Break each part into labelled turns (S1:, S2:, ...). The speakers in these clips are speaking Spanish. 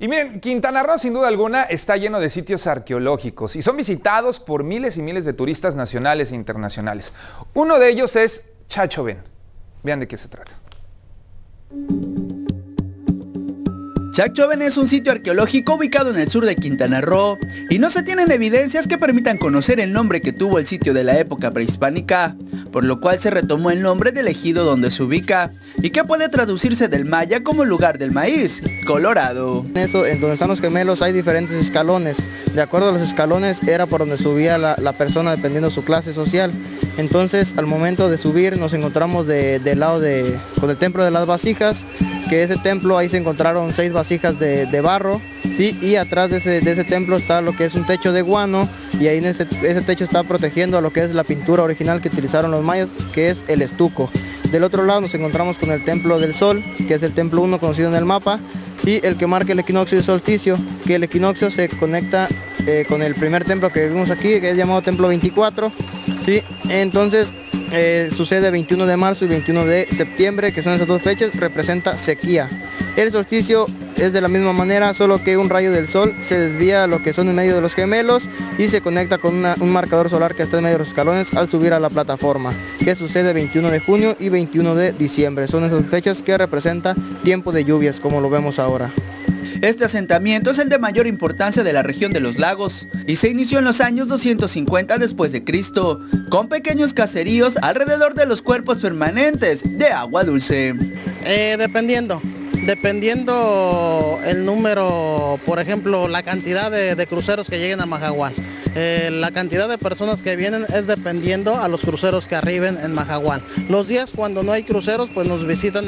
S1: Y miren, Quintana Roo sin duda alguna está lleno de sitios arqueológicos y son visitados por miles y miles de turistas nacionales e internacionales. Uno de ellos es Chachoven. Vean de qué se trata.
S2: Chachoven es un sitio arqueológico ubicado en el sur de Quintana Roo y no se tienen evidencias que permitan conocer el nombre que tuvo el sitio de la época prehispánica, por lo cual se retomó el nombre del ejido donde se ubica y que puede traducirse del maya como lugar del maíz, Colorado.
S3: En en donde están los gemelos hay diferentes escalones. De acuerdo a los escalones era por donde subía la, persona dependiendo de su clase social. Entonces al momento de subir nos encontramos del lado de, con el templo de las vasijas que ese templo ahí se encontraron seis vasijas de, barro, ¿sí? y atrás de ese, templo está lo que es un techo de guano y ahí en ese, techo está protegiendo a lo que es la pintura original que utilizaron los mayas, que es el estuco. Del otro lado nos encontramos con el templo del sol, que es el templo 1 conocido en el mapa, y el que marca el equinoccio y solsticio, que el equinoccio se conecta eh, con el primer templo que vimos aquí, que es llamado templo 24, ¿sí? entonces eh, sucede 21 de marzo y 21 de septiembre, que son esas dos fechas, representa sequía. El solsticio es de la misma manera, solo que un rayo del sol se desvía a lo que son en medio de los gemelos y se conecta con un marcador solar que está en medio de los escalones al subir a la plataforma, que sucede 21 de junio y 21 de diciembre. Son esas fechas que representa tiempo de lluvias, como lo vemos ahora.
S2: Este asentamiento es el de mayor importancia de la región de los lagos y se inició en los años 250 después de Cristo, con pequeños caseríos alrededor de los cuerpos permanentes de agua dulce.
S4: Eh, dependiendo, dependiendo el número, por ejemplo, la cantidad de, cruceros que lleguen a Majagual. Eh, la cantidad de personas que vienen es dependiendo a los cruceros que arriben en Majagual. Los días cuando no hay cruceros, pues nos visitan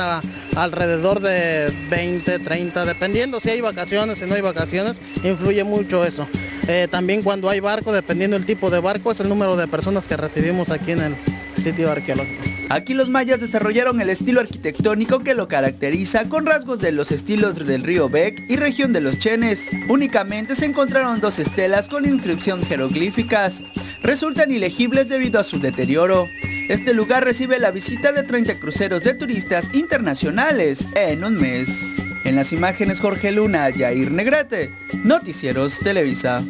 S4: alrededor de 20, 30, dependiendo si hay vacaciones, si no hay vacaciones, influye mucho eso. Eh, también cuando hay barco, dependiendo del tipo de barco, es el número de personas que recibimos aquí en el arqueológico.
S2: Aquí los mayas desarrollaron el estilo arquitectónico que lo caracteriza con rasgos de los estilos del río Bec y región de los Chenes. Únicamente se encontraron dos estelas con inscripción jeroglíficas. Resultan ilegibles debido a su deterioro. Este lugar recibe la visita de 30 cruceros de turistas internacionales en un mes. En las imágenes Jorge Luna, Jair Negrete, Noticieros Televisa.